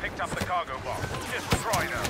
picked up the cargo box. Just try now.